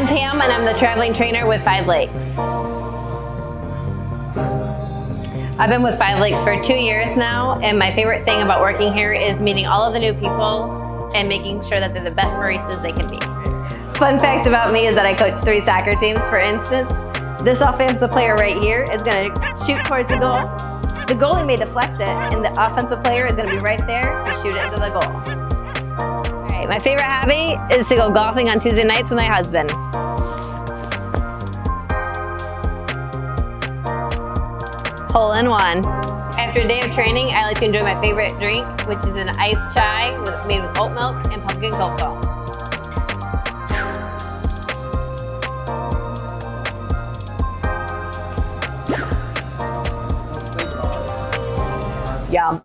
I'm Pam and I'm the traveling trainer with Five Lakes. I've been with Five Lakes for two years now and my favorite thing about working here is meeting all of the new people and making sure that they're the best baristas they can be. Fun fact about me is that I coach three soccer teams for instance. This offensive player right here is going to shoot towards the goal. The goalie may deflect it and the offensive player is going to be right there to shoot it into the goal. My favorite hobby is to go golfing on Tuesday nights with my husband. Hole in one. After a day of training, I like to enjoy my favorite drink, which is an iced chai with, made with oat milk and pumpkin cocoa. Yum.